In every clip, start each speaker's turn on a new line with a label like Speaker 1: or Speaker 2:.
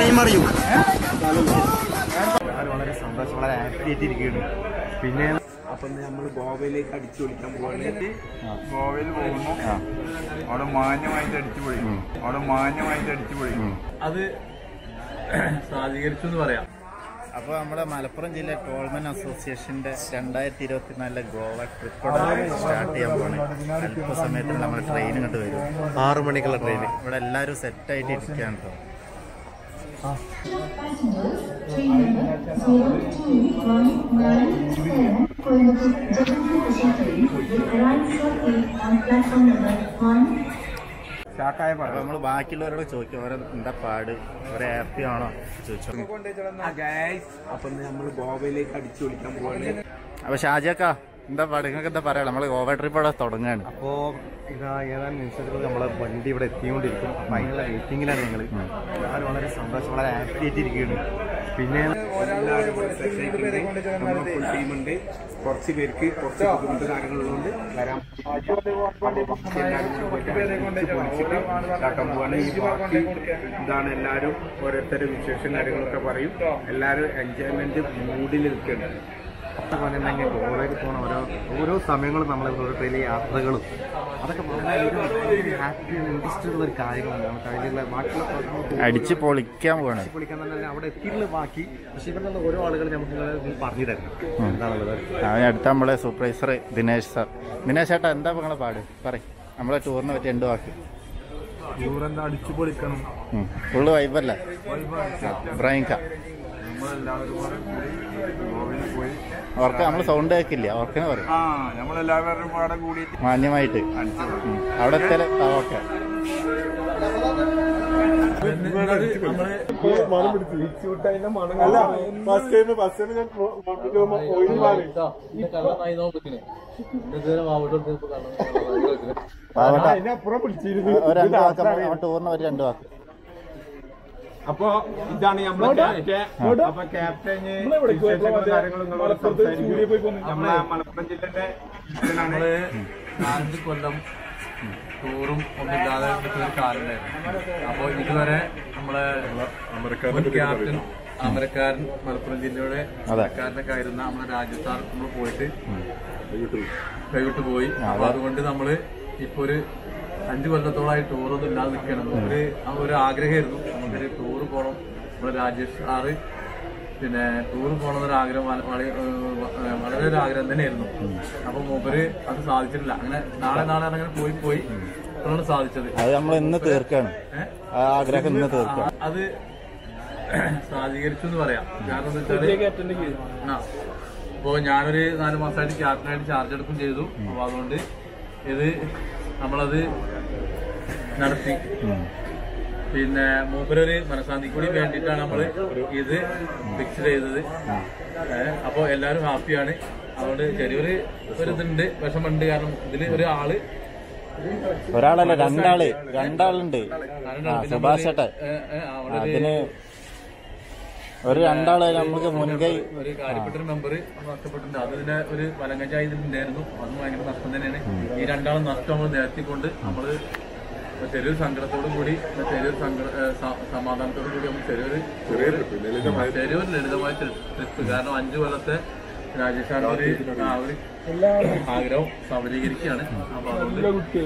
Speaker 1: Train മറിയും.
Speaker 2: വളരെ സന്തോഷം വളരെ ഹാപ്പി ആയിട്ടിരിക്കുകയാണ്. പിന്നെ
Speaker 3: അപ്പൊ നമ്മൾ ഗോവയിലേക്ക് അടിച്ചു പൊളിക്കാൻ പോവാണ്. ഗോവയിൽ പോകുമ്പോ അവിടെ മാന്യമായിട്ട് അടിച്ചു പൊളിക്കും അവിടെ മാന്യമായിട്ട് അടിച്ചു പൊളിക്കും
Speaker 4: അത് സാധീകരിച്ചു എന്ന് പറയാം.
Speaker 2: അപ്പോൾ നമ്മുടെ മലപ്പുറം ജില്ല ടോൾമൻ അസോസിയേഷന്റെ രണ്ടായിരത്തി ഇരുപത്തിനാലിലെ ഗോവ ട്രിപ്പ് സ്റ്റാർട്ട് ചെയ്യാൻ പോണ് അല്പസമയത്തിൽ നമ്മുടെ ട്രെയിൻ ഇങ്ങോട്ട് വരും.
Speaker 1: ആറു മണിക്കുള്ള ട്രെയിൻ
Speaker 2: ഇവിടെ എല്ലാവരും സെറ്റായിട്ട് ഇരിക്കുകയാണ് കേട്ടോ
Speaker 5: Train number 021910 Coimbatore Jagannath Century will arrive shortly on platform number 1.
Speaker 3: സ്റ്റാർട്ടായ
Speaker 2: അപ്പൊ നമ്മൾ ബാക്കിയുള്ളവരോട് ചോദിക്കും അവരെ എന്താ പാട്? അവരെ ഹാപ്പി ആണോ? ചോദിച്ചു.
Speaker 3: അപ്പൊ നമ്മൾ ഗോവയിലേക്ക് അടിച്ചു വിളിക്കാൻ പോവാണ്.
Speaker 2: അപ്പൊ ഷാജിയക്ക എന്താ പാട്? നിങ്ങൾക്ക് എന്താ പറയാ നമ്മൾ ഓവർ ട്രിപ്പ് അവിടെ തുടങ്ങാണ്.
Speaker 1: അപ്പോ ഇതാ ഏതാനും നിമിഷത്തിൽ നമ്മളെ വണ്ടി ഇവിടെ എത്തിക്കൊണ്ടിരിക്കും. ഭയങ്കര അതിനുള്ള വെയിറ്റിംഗിലാണ് ഞങ്ങൾ ഞാൻ വളരെ സന്തോഷം വളരെ ഹാപ്പി ആയിട്ടിരിക്കുകയാണ്. പിന്നെ
Speaker 3: ടീമുണ്ട് കുറച്ച് പേർക്ക് കുറച്ച് ബുദ്ധിമുട്ട് കാര്യങ്ങളുള്ളതുകൊണ്ട് വരാം. ഇതാണ് എല്ലാവരും ഓരോരുത്തരുടെ വിശേഷം കാര്യങ്ങളൊക്കെ പറയും. എല്ലാവരും എൻജോയ്മെന്റ് മൂഡിൽ നിൽക്കുന്നുണ്ട്
Speaker 1: തന്നെ ഗോവയിൽ പോണ ഓരോ ഓരോ സമയങ്ങളും നമ്മൾ ഓരോ ട്രെയിനിലെ യാത്രകളും. അതൊക്കെ വളരെ ഹാപ്പി ഇൻട്രസ്റ്റ് ഉള്ള ഒരു കാര്യങ്ങളാണ്. നമുക്ക് അതിലുള്ള ബാക്കിയുള്ള പ്രോഗ്രാമൊക്കെ
Speaker 2: അടിച്ച് പൊളിക്കാൻ പോകണം
Speaker 1: പൊളിക്കാൻ തന്നെ അവിടെ എത്തിയിട്ടുള്ള ബാക്കി. പക്ഷേ ഇവിടെ നിന്ന് ഓരോ ആളുകൾ നമുക്ക് പറഞ്ഞു തരണം. എന്താണുള്ളത്?
Speaker 2: അടുത്ത നമ്മളെ സൂപ്പർവൈസർ ദിനേശ് സാർ ദിനേശ് ചേട്ടാ എന്താ നിങ്ങളെ പാട്? പറയും. നമ്മളെ ടൂറിനെ പറ്റി രണ്ട് വാക്ക്
Speaker 3: അടിച്ചു പൊളിക്കണം?
Speaker 2: ഫുള്ള് വൈബല്ലേ ഇബ്രാഹിം
Speaker 3: നമ്മളെല്ലാവരും ഗോവയിൽ പോയി.
Speaker 2: അവർക്ക് നമ്മൾ സൗണ്ട് കേൾക്കില്ല. അവർക്കെന്നെ പറയും.
Speaker 3: ആ നമ്മളെല്ലാവരും പാടെ കൂടിയിട്ട്
Speaker 2: മാന്യമായിട്ട്. അവിടെ ഓക്കെ ഒരു ടൂറിനെ പറ്റി രണ്ട് വാക്ക്.
Speaker 3: അപ്പൊ ഇതാണ് നമ്മളെ അപ്പൊ ക്യാപ്റ്റന് നമ്മളെ മലപ്പുറം ജില്ലന്റെ
Speaker 4: നമ്മൾ നാല് കൊല്ലം ടൂറും ഒന്നും ഇല്ലാതെ ഒരു കാലം ഉണ്ടായിരുന്നു അപ്പൊ ഇതുവരെ നമ്മളെ ക്യാപ്റ്റൻ അമരക്കാരൻ മലപ്പുറം ജില്ലയുടെ അമരക്കാരനൊക്കെ ആയിരുന്ന നമ്മുടെ രാജ്യത്താർ നമ്മൾ പോയിട്ട് കൈവിട്ട്. പോയി. അപ്പൊ അതുകൊണ്ട് നമ്മൾ ഇപ്പൊ ഒരു അഞ്ചു കൊല്ലത്തോളമായി ടൂറൊന്നും ഇല്ലാതെ നിൽക്കണം ഒരു ഒരു ആഗ്രഹമായിരുന്നു. നമുക്കൊരു ടൂർ പോകണം നമ്മുടെ രാജേഷ് സാറ്. പിന്നെ ടൂർ പോകണമെന്നൊരു ആഗ്രഹം വള- വള- വളരെ ഒരു ആഗ്രഹം തന്നെയായിരുന്നു. അപ്പൊ മൂപ്പര് അത് സാധിച്ചിട്ടില്ല. അങ്ങനെ നാളെ നാളെ അങ്ങനെ പോയി പോയി അതാണ് സാധിച്ചത്.
Speaker 2: അത് നമ്മൾ ഇന്ന് തീർക്കാണ്. ആഗ്രഹം ഇന്ന് തീർക്കാം.
Speaker 4: അത് സാധീകരിച്ചു എന്ന് പറയാം. കാരണം എന്താ വെച്ചാൽ ആ അപ്പോ ഞാനൊരു നാല് മാസമായിട്ട് ക്യാപ്റ്റനായിട്ട് ചാർജ് എടുക്കും ചെയ്തു. അപ്പൊ അതുകൊണ്ട് ഇത് നമ്മളത് നടത്തി. പിന്നെ മൂപ്പരൊരു മനഃശാന്തിക്ക് കൂടി വേണ്ടിയിട്ടാണ് നമ്മൾ ഇത് ഫിക്സ് ചെയ്തത്. അപ്പോൾ അപ്പൊ എല്ലാവരും ഹാപ്പിയാണ്. അതുകൊണ്ട് ചെറിയൊരു ഒരു ഇതുണ്ട് വിഷമുണ്ട് കാരണം ഇതിൽ ഒരു ആൾ
Speaker 2: ഒരാളല്ല രണ്ടാൾ. രണ്ടാളുണ്ട്. സുഭാഷ് ചേട്ടൻ അതിന് ഒരു രണ്ടാൾ നമുക്ക് മുൻകൈ
Speaker 4: ഒരു കാര്യപ്പെട്ട മെമ്പർ നഷ്ടപ്പെട്ടിട്ടുണ്ട്. അതിന്റെ ഒരു വലങ്കഞ്ചായി ഇതിലുണ്ടായിരുന്നു. അതും ഭയങ്കര നഷ്ടം തന്നെയാണ്. ഈ രണ്ടാളും നഷ്ടം നമ്മൾ നിരത്തിക്കൊണ്ട് നമ്മൾ ചെറിയൊരു സങ്കടത്തോടും കൂടി ചെറിയൊരു സങ്കട സമാധാനത്തോടു കൂടി നമുക്ക് ചെറിയൊരു ചെറിയൊരു ലളിതമായ ട്രിപ്പ് കാരണം അഞ്ചു കൊല്ലത്തെ രാജസ്ഥാൻ ഒരു ആഗ്രഹം സബലീകരിക്കുകയാണ് അപ്പൊ അതുകൊണ്ട്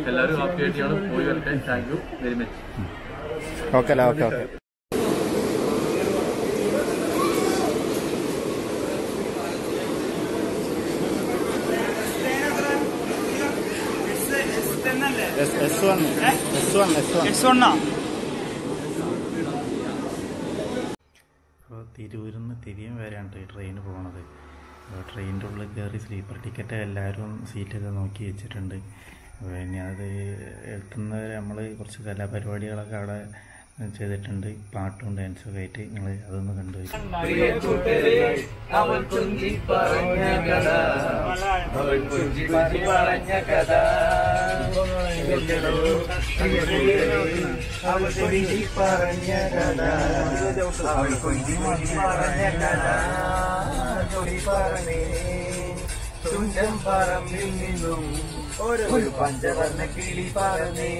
Speaker 4: എല്ലാവരും ഹാപ്പി ആയിട്ടാണ് പോയി വരട്ടെ.
Speaker 2: Thank you very much okay okay തിരൂരിൽ നിന്ന് തിരിയും വരെയാണ് ഈ ട്രെയിൻ പോണത്. അപ്പോൾ ട്രെയിനിന്റെ ഉള്ളിൽ കയറി സ്ലീപ്പർ ടിക്കറ്റ് എല്ലാവരും സീറ്റൊക്കെ നോക്കി വെച്ചിട്ടുണ്ട്. പിന്നെ അത് എത്തുന്നവരെ നമ്മൾ കുറച്ച് കലാപരിപാടികളൊക്കെ അവിടെ ചെയ്തിട്ടുണ്ട്. പാട്ടും ഡാൻസും ഒക്കെ ആയിട്ട് നിങ്ങൾ അതൊന്ന്
Speaker 4: പറഞ്ഞേ തുഞ്ചം പറമ്പിൽ ഒരു പഞ്ചവർണ കിളി പറഞ്ഞേ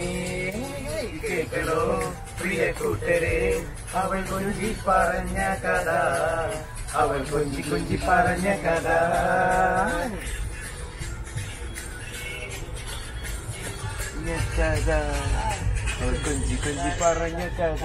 Speaker 2: കേൾക്കണോ? പ്രിയ കൂട്ടരെ അവൾ കൊഞ്ചി പറഞ്ഞ കഥ. അവൾ കൊഞ്ചി കൊഞ്ചി പറഞ്ഞ കഥ. കഥ. അവൾ കൊഞ്ചി കൊഞ്ചി പറഞ്ഞ കഥ.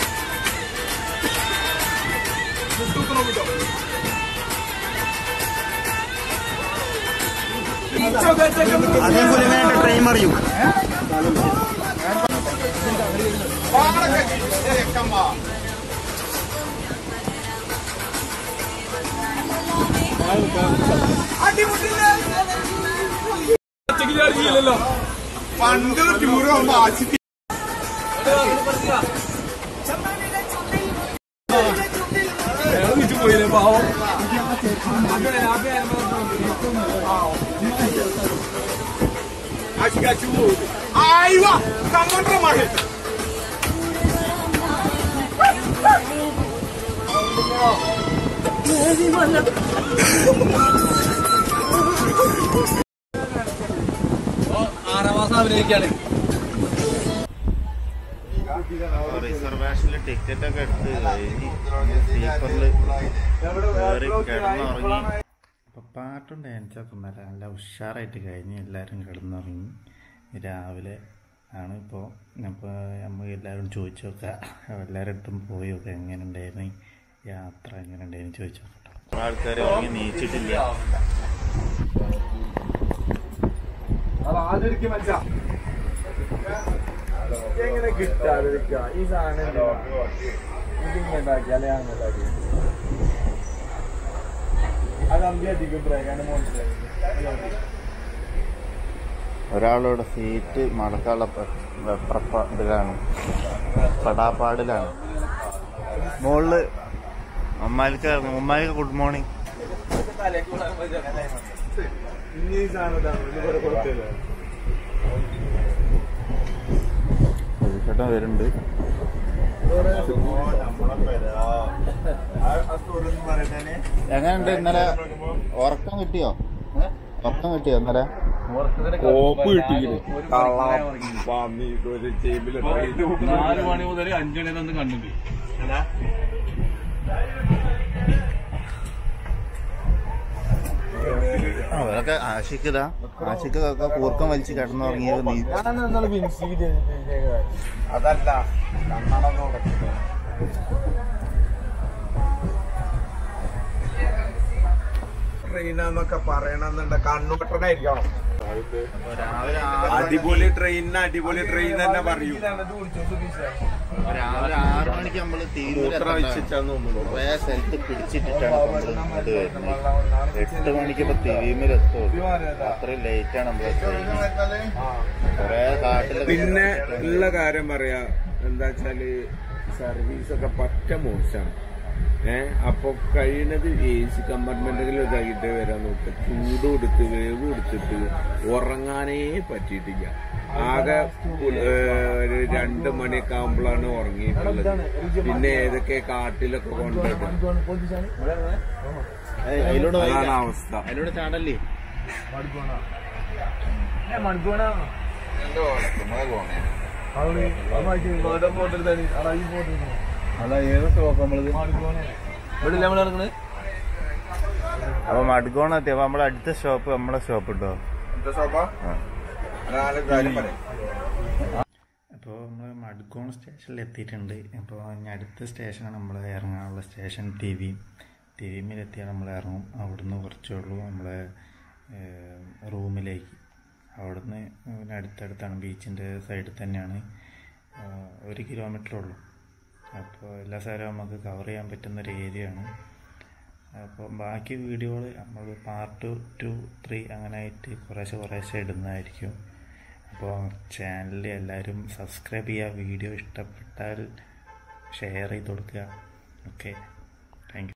Speaker 1: വേണ്ട ട്രെയിൻ മറിയും
Speaker 3: പണ്ട് ടൂർ പോകുമ്പോ ആശിക്ക് പോയില്ലേ പാവം ആശിക്കാച്ചു പോകും ആയിവാ കമ്മണ്ട മകൾ
Speaker 4: ആറാം മാസം അഭിനയിക്കാണ്
Speaker 2: റിസർവേഷനിൽ ടിക്കറ്റ് ഒക്കെ എടുത്ത് സ്ലീപ്പറിൽ കയറി കിടന്നുറങ്ങി അപ്പോൾ പാട്ടും ഡാൻസൊക്കെ നല്ല നല്ല ഉഷാറായിട്ട് കഴിഞ്ഞ് എല്ലാവരും കിടന്നുറങ്ങി. രാവിലെ ആണ് ഇപ്പോൾ അപ്പോൾ നമുക്ക് എല്ലാവരും ചോദിച്ചു നോക്കുക എല്ലാവരുടെ അടുത്തും പോയി നോക്കുക എങ്ങനെ ഉണ്ടായിരുന്നു യാത്ര എങ്ങനെ ഉണ്ടായിരുന്നു ചോദിച്ചു നോക്കട്ടെ ആൾക്കാർ ഉറങ്ങി നീച്ചിട്ടില്ല.
Speaker 3: എങ്ങനെ ഈ സാധനം ഇതിങ്ങനെ ഉണ്ടാക്കിയാലേ അങ്ങനെ ഉണ്ടാക്കി
Speaker 2: ഒരാളുടെ സീറ്റ് വെപ്രപ്പ ഇതിലാണ്. പടാപ്പാടിലാണ്. മുകളിൽ അമ്മാലിക്ക് അമ്മാലിക്ക് ഗുഡ് മോർണിംഗ് ചേട്ടൻ വരുന്നുണ്ട്. എങ്ങനെയുണ്ട് ഇന്നലെ? ഉറക്കം കിട്ടിയോ? ഉറക്കം കിട്ടിയോ ഇന്നലെ?
Speaker 3: കോപ്പ് കിട്ടിയില്ലേ
Speaker 4: നാല് മണി മുതൽ അഞ്ചു മണി
Speaker 2: അവരൊക്കെ ആശിക്കതാ. ആഷിക്കൊക്കെ കൂർക്കം വലിച്ച് കിടന്നുറങ്ങിയത് നീ
Speaker 3: അതല്ല ട്രെയിനാന്നൊക്കെ പറയണമെന്നുണ്ട്. കണ്ണുപെട്ടനായിരിക്കണം
Speaker 2: രാവിലെ
Speaker 3: അടിപൊളി ട്രെയിനിന് അടിപൊളി ട്രെയിൻ തന്നെ പറയൂ.
Speaker 2: രാവിലെ ആറ് മണിക്ക്
Speaker 3: നമ്മൾ തോന്നുന്നു.
Speaker 2: കുറേ സ്ഥലത്ത് പിടിച്ചിട്ടിട്ടാണ് നമ്മൾ വരുന്നത് എട്ട് മണിക്ക് ഇപ്പൊ തിരുമിലെത്തും അത്രയും ലേറ്റാണ് നമ്മളെ ട്രെയിൻ കൊറേ കാട്ടിൽ
Speaker 3: പിന്നെ ഉള്ള കാര്യം പറയാ എന്താ വെച്ചാൽ സർവീസ് ഒക്കെ പറ്റ മോശമാണ്. ഏ? അപ്പൊ കഴിയുന്നത് എ സി കമ്പാർട്ട്മെന്റുകൾ ഇതാക്കിട്ട് വരാൻ നോക്കുക ചൂട് കൊടുത്ത് വേവ് കൊടുത്തിട്ട് ഉറങ്ങാനേ പറ്റിയിട്ടില്ല. ആകെ ഒരു രണ്ട് മണിയൊക്കെ ആകുമ്പോഴാണ് ഉറങ്ങിയിട്ടുള്ളത്. പിന്നെ ഏതൊക്കെ കാട്ടിലൊക്കെ കൊണ്ടുപോയിട്ട്
Speaker 2: ഏയ്, അതിലൂടെ
Speaker 3: അതാണ്
Speaker 2: നമ്മൾ അപ്പൊ നമ്മളെ അടുത്ത ഷോപ്പ് നമ്മളെ ഷോപ്പ് കിട്ടോ അപ്പോൾ നമ്മൾ മഡ്ഗോൺ സ്റ്റേഷനിൽ എത്തിയിട്ടുണ്ട്. അപ്പോൾ ഇനി അടുത്ത സ്റ്റേഷനാണ് നമ്മൾ ഇറങ്ങാനുള്ള സ്റ്റേഷൻ ടി വി ടി വിയിലെത്തിയാൽ നമ്മൾ ഇറങ്ങും. അവിടുന്ന് കുറച്ചേ ഉള്ളൂ നമ്മളെ റൂമിലേക്ക്. അവിടുന്ന് പിന്നെ അടുത്തടുത്താണ് ബീച്ചിന്റെ സൈഡിൽ തന്നെയാണ്. ഒരു കിലോമീറ്റർ ഉള്ളൂ. അപ്പോൾ എല്ലാ സ്ഥലവും നമുക്ക് കവർ ചെയ്യാൻ പറ്റുന്ന ഒരു ഏരിയയാണ്
Speaker 6: അപ്പോൾ ബാക്കി വീഡിയോകൾ നമ്മൾ പാർട്ട് ടു ത്രീ അങ്ങനെ ആയിട്ട് കുറേശ്ശെ കുറേശ്ശെ ഇടുന്നതായിരിക്കും. അപ്പോൾ ചാനൽ എല്ലാവരും സബ്സ്ക്രൈബ് ചെയ്യുക വീഡിയോ ഇഷ്ടപ്പെട്ടാൽ ഷെയർ ചെയ്ത് കൊടുക്കുക. ഓക്കെ